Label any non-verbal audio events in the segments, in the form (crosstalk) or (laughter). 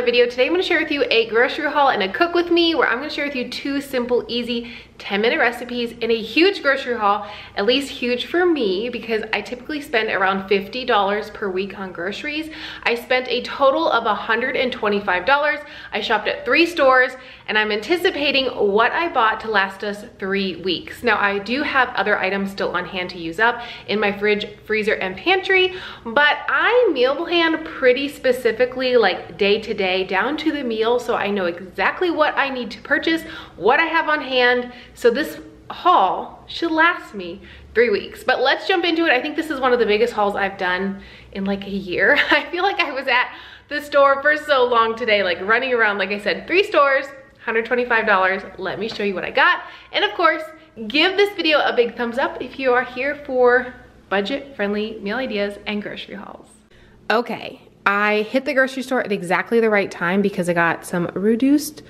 another video. Today I'm gonna share with you a grocery haul and a cook with me where I'm gonna share with you two simple, easy 10 minute recipes in a huge grocery haul, at least huge for me because I typically spend around $50 per week on groceries. I spent a total of $125. I shopped at three stores and I'm anticipating what I bought to last us three weeks. Now I do have other items still on hand to use up in my fridge, freezer, and pantry, but I meal plan pretty specifically like day to day down to the meal so I know exactly what I need to purchase, what I have on hand, so this haul should last me three weeks. But let's jump into it. I think this is one of the biggest hauls I've done in like a year. (laughs) I feel like I was at the store for so long today, like running around, like I said, three stores, $125. Let me show you what I got. And of course, give this video a big thumbs up if you are here for budget-friendly meal ideas and grocery hauls. Okay, I hit the grocery store at exactly the right time because I got some reduced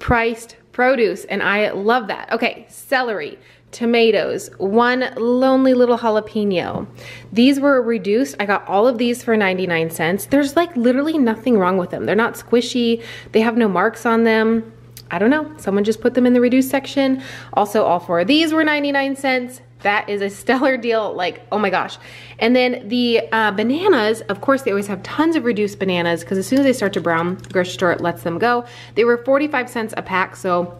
priced produce and I love that. Okay, celery, tomatoes, one lonely little jalapeno. These were reduced. I got all of these for 99 cents. There's like literally nothing wrong with them. They're not squishy. They have no marks on them. I don't know. Someone just put them in the reduced section. Also, all four of these were 99 cents. That is a (laughs) stellar deal, like, oh my gosh. And then the uh, bananas, of course, they always have tons of reduced bananas because as soon as they start to brown, the grocery store lets them go. They were 45 cents a pack, so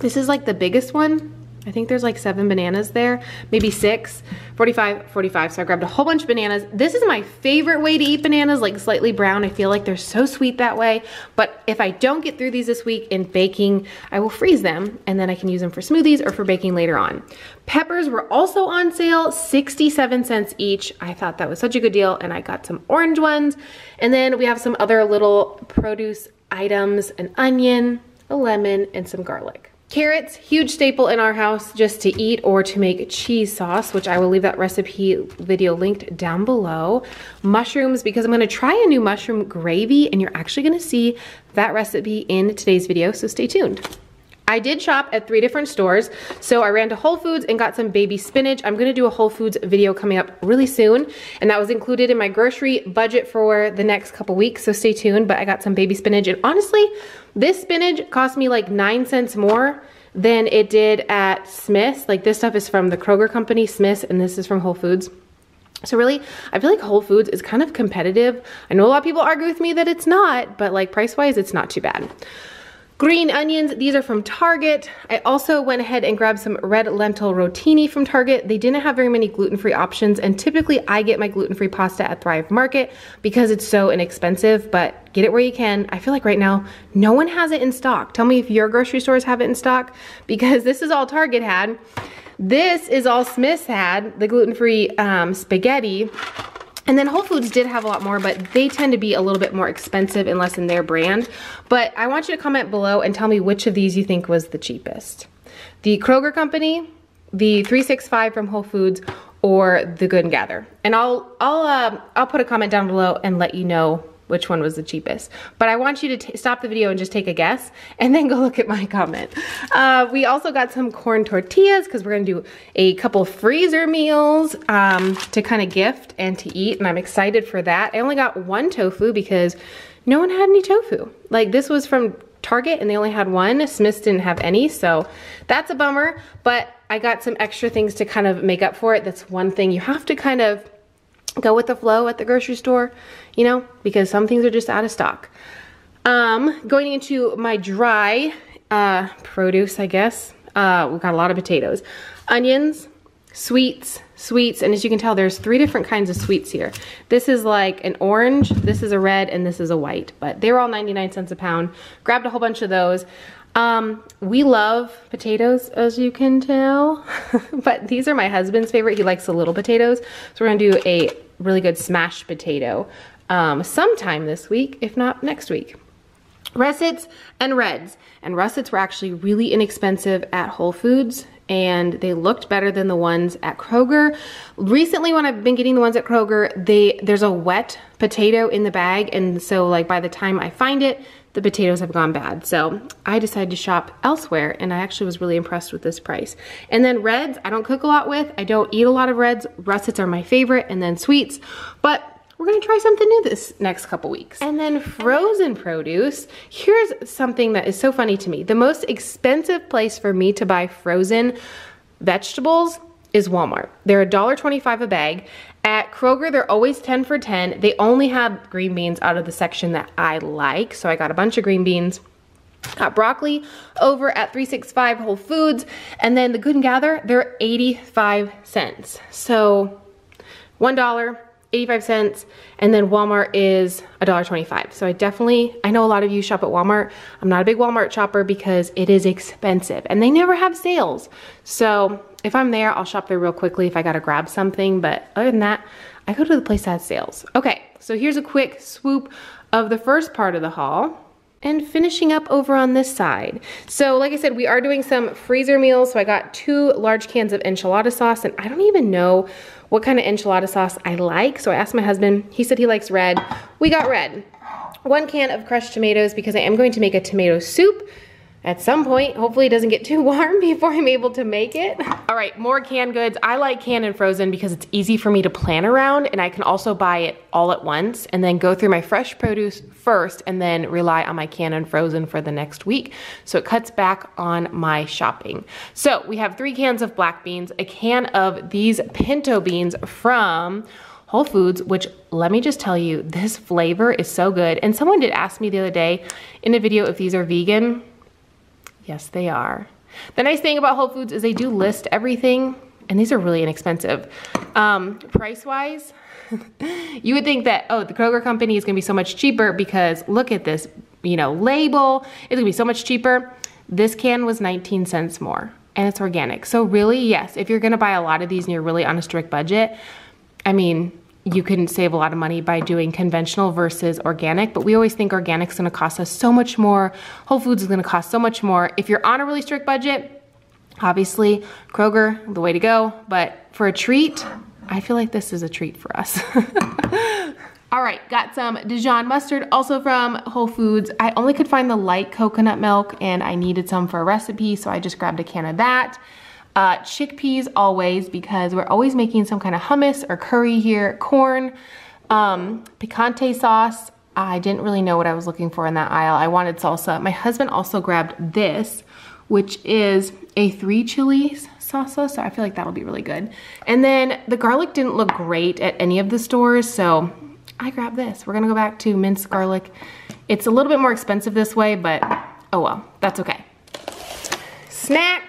this is like the biggest one. I think there's like seven bananas there, maybe six, 45, 45. So I grabbed a whole bunch of bananas. This is my favorite way to eat bananas, like slightly brown. I feel like they're so sweet that way. But if I don't get through these this week in baking, I will freeze them and then I can use them for smoothies or for baking later on. Peppers were also on sale, 67 cents each. I thought that was such a good deal and I got some orange ones. And then we have some other little produce items, an onion, a lemon, and some garlic. Carrots, huge staple in our house just to eat or to make cheese sauce, which I will leave that recipe video linked down below. Mushrooms, because I'm gonna try a new mushroom gravy and you're actually gonna see that recipe in today's video, so stay tuned. I did shop at three different stores. So I ran to Whole Foods and got some baby spinach. I'm gonna do a Whole Foods video coming up really soon. And that was included in my grocery budget for the next couple weeks. So stay tuned, but I got some baby spinach. And honestly, this spinach cost me like nine cents more than it did at Smith's. Like this stuff is from the Kroger company, Smith's, and this is from Whole Foods. So really, I feel like Whole Foods is kind of competitive. I know a lot of people argue with me that it's not, but like price-wise, it's not too bad. Green onions, these are from Target. I also went ahead and grabbed some red lentil rotini from Target. They didn't have very many gluten-free options and typically I get my gluten-free pasta at Thrive Market because it's so inexpensive, but get it where you can. I feel like right now, no one has it in stock. Tell me if your grocery stores have it in stock (laughs) because this is all Target had. This is all Smith's had, the gluten-free um, spaghetti. And then Whole Foods did have a lot more, but they tend to be a little bit more expensive unless in their brand. But I want you to comment below and tell me which of these you think was the cheapest. The Kroger Company, the 365 from Whole Foods, or the Good and Gather. And I'll, I'll, uh, I'll put a comment down below and let you know which one was the cheapest. But I want you to stop the video and just take a guess and then go look at my comment. Uh, we also got some corn tortillas because we're gonna do a couple freezer meals um, to kind of gift and to eat and I'm excited for that. I only got one tofu because no one had any tofu. Like this was from Target and they only had one. Smith's didn't have any, so that's a bummer. But I got some extra things to kind of make up for it. That's one thing you have to kind of go with the flow at the grocery store, you know, because some things are just out of stock. Um, going into my dry uh, produce, I guess, uh, we've got a lot of potatoes, onions, sweets, sweets, and as you can tell, there's three different kinds of sweets here. This is like an orange, this is a red, and this is a white, but they were all 99 cents a pound. Grabbed a whole bunch of those. Um, we love potatoes, as you can tell, (laughs) but these are my husband's favorite. He likes the little potatoes. So we're gonna do a really good smashed potato um, sometime this week, if not next week. Russets and Reds. And Russets were actually really inexpensive at Whole Foods and they looked better than the ones at Kroger. Recently when I've been getting the ones at Kroger, they there's a wet potato in the bag and so like by the time I find it, the potatoes have gone bad. So I decided to shop elsewhere and I actually was really impressed with this price. And then reds, I don't cook a lot with. I don't eat a lot of reds. Russets are my favorite and then sweets. But we're gonna try something new this next couple weeks. And then frozen produce, here's something that is so funny to me. The most expensive place for me to buy frozen vegetables is Walmart. They're $1.25 a bag. At Kroger, they're always 10 for 10. They only have green beans out of the section that I like. So I got a bunch of green beans. Got broccoli over at 365 Whole Foods. And then the Good and Gather, they're 85 cents. So $1, 85 cents, and then Walmart is $1.25. So I definitely, I know a lot of you shop at Walmart. I'm not a big Walmart shopper because it is expensive and they never have sales. So if I'm there, I'll shop there real quickly if I gotta grab something, but other than that, I go to the place that has sales. Okay, so here's a quick swoop of the first part of the haul. And finishing up over on this side. So like I said, we are doing some freezer meals. So I got two large cans of enchilada sauce and I don't even know what kind of enchilada sauce I like. So I asked my husband, he said he likes red. We got red. One can of crushed tomatoes because I am going to make a tomato soup at some point. Hopefully it doesn't get too (laughs) warm before I'm able to make it. All right, more canned goods. I like canned and frozen because it's easy for me to plan around and I can also buy it all at once and then go through my fresh produce first and then rely on my canned and frozen for the next week. So it cuts back on my shopping. So we have three cans of black beans, a can of these pinto beans from Whole Foods, which let me just tell you, this flavor is so good. And someone did ask me the other day in a video if these are vegan. Yes, they are. The nice thing about Whole Foods is they do list everything, and these are really inexpensive. Um, Price-wise, (laughs) you would think that, oh, the Kroger company is gonna be so much cheaper because look at this, you know, label. It's gonna be so much cheaper. This can was 19 cents more, and it's organic. So really, yes, if you're gonna buy a lot of these and you're really on a strict budget, I mean, you can save a lot of money by doing conventional versus organic, but we always think organic's gonna cost us so much more. Whole Foods is gonna cost so much more. If you're on a really strict budget, obviously Kroger, the way to go, but for a treat, I feel like this is a treat for us. (laughs) All right, got some Dijon mustard, also from Whole Foods. I only could find the light coconut milk and I needed some for a recipe, so I just grabbed a can of that. Uh, chickpeas always because we're always making some kind of hummus or curry here. Corn, um, picante sauce. I didn't really know what I was looking for in that aisle. I wanted salsa. My husband also grabbed this, which is a three chilies salsa, so I feel like that'll be really good. And then the garlic didn't look great at any of the stores, so I grabbed this. We're gonna go back to minced garlic. It's a little bit more expensive this way, but oh well, that's okay. Snack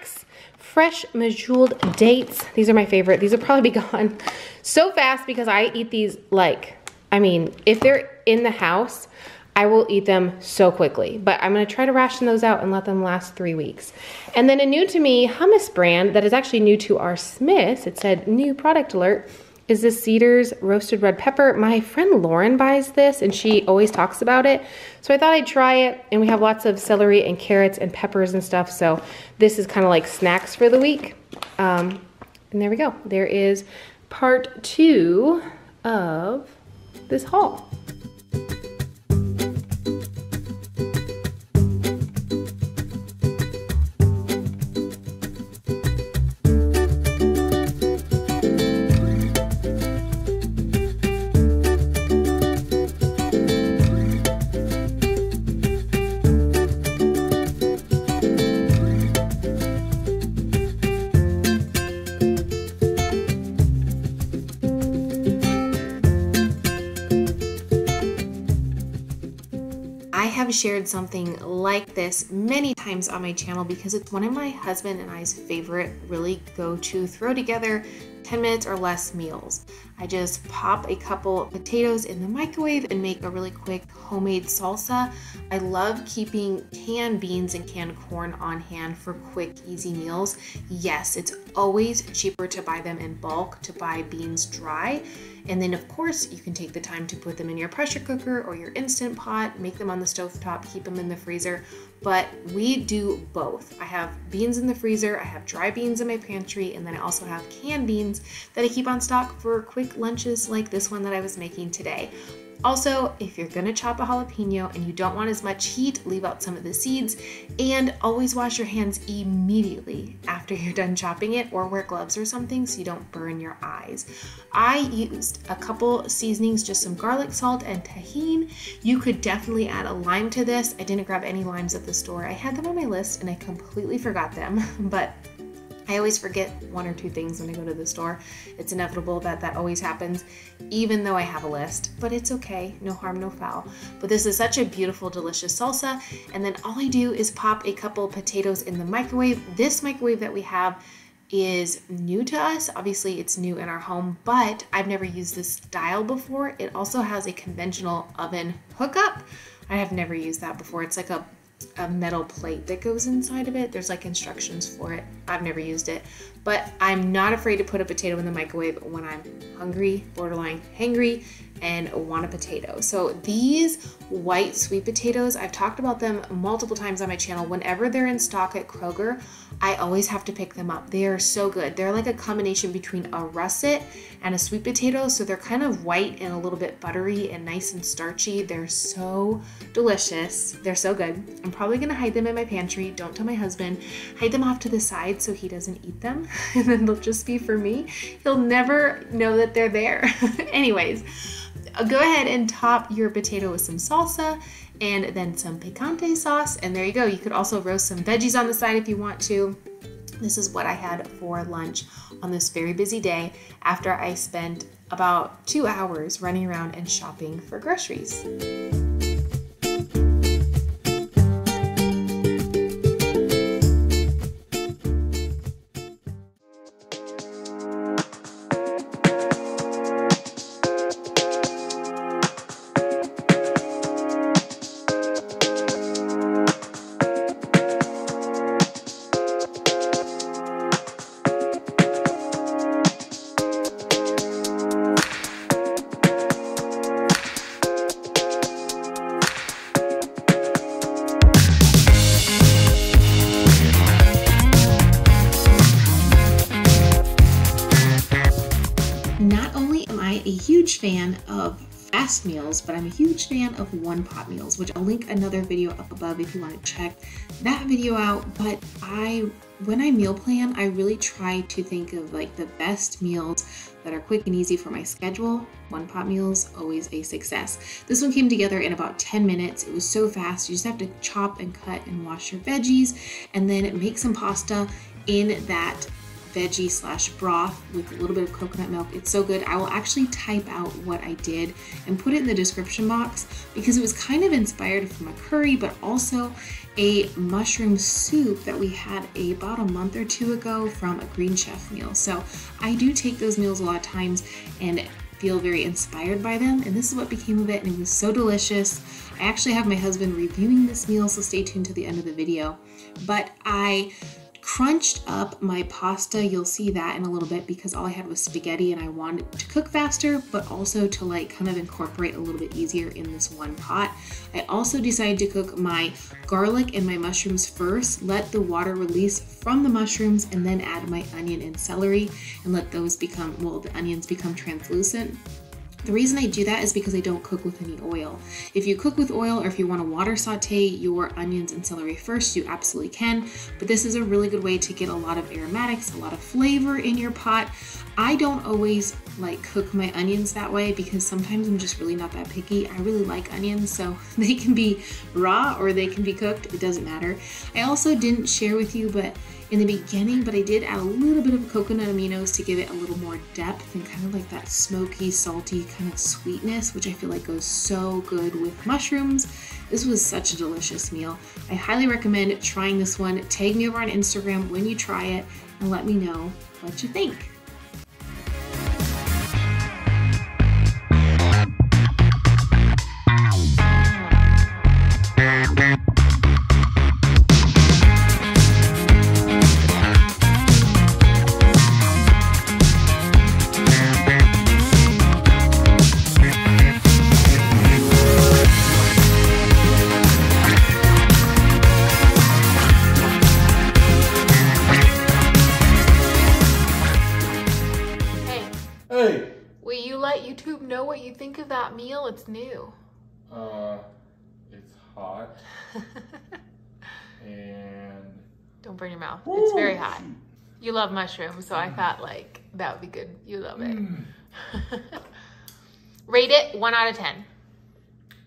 fresh medjool dates. These are my favorite. These will probably be (laughs) gone so fast because I eat these like, I mean, if they're in the house, I will eat them so quickly. But I'm gonna try to ration those out and let them last three weeks. And then a new to me hummus brand that is actually new to our Smiths. It said new product alert is this Cedars roasted red pepper. My friend Lauren buys this and she always talks about it. So I thought I'd try it and we have lots of celery and carrots and peppers and stuff. So this is kind of like snacks for the week. Um, and there we go. There is part two of this haul. Shared something like this many times on my channel because it's one of my husband and I's favorite really go to throw together 10 minutes or less meals. I just pop a couple potatoes in the microwave and make a really quick homemade salsa. I love keeping canned beans and canned corn on hand for quick, easy meals. Yes, it's always cheaper to buy them in bulk, to buy beans dry. And then of course you can take the time to put them in your pressure cooker or your Instant Pot, make them on the stove top, keep them in the freezer. But we do both. I have beans in the freezer, I have dry beans in my pantry, and then I also have canned beans that I keep on stock for quick lunches like this one that I was making today. Also, if you're gonna chop a jalapeno and you don't want as much heat, leave out some of the seeds and always wash your hands immediately after you're done chopping it or wear gloves or something so you don't burn your eyes. I used a couple seasonings, just some garlic salt and Tajín. You could definitely add a lime to this. I didn't grab any limes at the store. I had them on my list and I completely forgot them, (laughs) but I always forget one or two things when I go to the store. It's inevitable that that always happens, even though I have a list, but it's okay. No harm, no foul. But this is such a beautiful, delicious salsa. And then all I do is pop a couple potatoes in the microwave. This microwave that we have is new to us. Obviously, it's new in our home, but I've never used this style before. It also has a conventional oven hookup. I have never used that before. It's like a a metal plate that goes inside of it. There's like instructions for it. I've never used it, but I'm not afraid to put a potato in the microwave when I'm hungry, borderline hangry, and want a potato. So these white sweet potatoes, I've talked about them multiple times on my channel. Whenever they're in stock at Kroger, I always have to pick them up. They are so good. They're like a combination between a russet and a sweet potato. So they're kind of white and a little bit buttery and nice and starchy. They're so delicious. They're so good. I'm probably gonna hide them in my pantry. Don't tell my husband. Hide them off to the side so he doesn't eat them. (laughs) and then they'll just be for me. He'll never know that they're there. (laughs) Anyways, go ahead and top your potato with some salsa and then some picante sauce. And there you go. You could also roast some veggies on the side if you want to. This is what I had for lunch on this very busy day after I spent about two hours running around and shopping for groceries. Meals, but I'm a huge fan of one pot meals, which I'll link another video up above if you want to check that video out. But I, when I meal plan, I really try to think of like the best meals that are quick and easy for my schedule. One pot meals, always a success. This one came together in about 10 minutes. It was so fast. You just have to chop and cut and wash your veggies and then make some pasta in that veggie slash broth with a little bit of coconut milk. It's so good. I will actually type out what I did and put it in the description box because it was kind of inspired from a curry, but also a mushroom soup that we had about a month or two ago from a Green Chef meal. So I do take those meals a lot of times and feel very inspired by them. And this is what became of it. And it was so delicious. I actually have my husband reviewing this meal, so stay tuned to the end of the video. But I crunched up my pasta. You'll see that in a little bit because all I had was spaghetti and I wanted to cook faster, but also to like kind of incorporate a little bit easier in this one pot. I also decided to cook my garlic and my mushrooms first, let the water release from the mushrooms and then add my onion and celery and let those become, well, the onions become translucent. The reason I do that is because I don't cook with any oil. If you cook with oil or if you want to water saute your onions and celery first, you absolutely can, but this is a really good way to get a lot of aromatics, a lot of flavor in your pot. I don't always like cook my onions that way because sometimes I'm just really not that picky. I really like onions, so (laughs) they can be raw or they can be cooked. It doesn't matter. I also didn't share with you, but in the beginning, but I did add a little bit of coconut aminos to give it a little more depth and kind of like that smoky, salty kind of sweetness, which I feel like goes so good with mushrooms. This was such a delicious meal. I highly recommend trying this one. Tag me over on Instagram when you try it and let me know what you think. It's new. Uh, it's hot (laughs) and Don't burn your mouth. It's very hot. You love mushrooms, so I thought like that would be good. You love it. Mm. (laughs) Rate it one out of ten.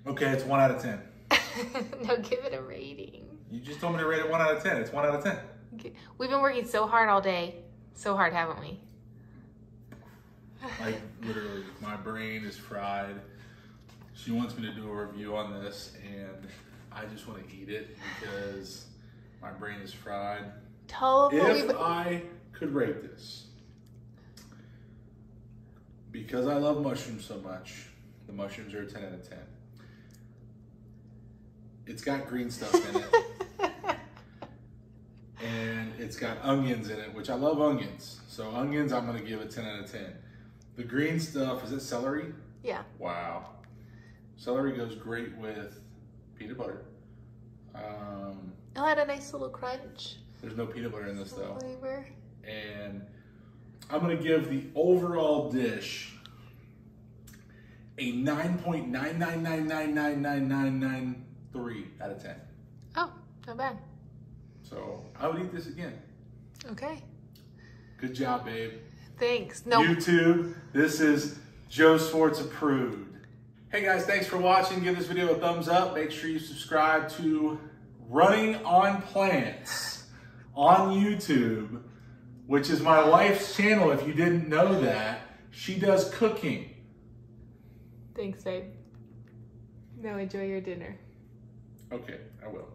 Okay, it's one out of ten. (laughs) no, give it a rating. You just told me to rate it one out of ten. It's one out of ten. Okay. We've been working so hard all day. So hard, haven't we? Like literally, my brain is fried. She wants me to do a review on this, and I just want to eat it because my brain is fried. Tell them If I could rate this, because I love mushrooms so much, the mushrooms are a 10 out of 10. It's got green stuff in it, (laughs) and it's got onions in it, which I love onions. So, onions, I'm going to give a 10 out of 10. The green stuff, is it celery? Yeah. Wow. Celery goes great with peanut butter. Um, It'll add a nice little crunch. there's no peanut butter in this though. Flavor. and I'm gonna give the overall dish a 9.999999993 out of 10. Oh, not bad. So I would eat this again. Okay. Good job, babe. Thanks. No. YouTube, this is Joe Swartz approved. Hey guys, thanks for watching. Give this video a thumbs up. Make sure you subscribe to Running on Plants on YouTube, which is my wife's channel. If you didn't know that, she does cooking. Thanks, babe. Now enjoy your dinner. Okay, I will.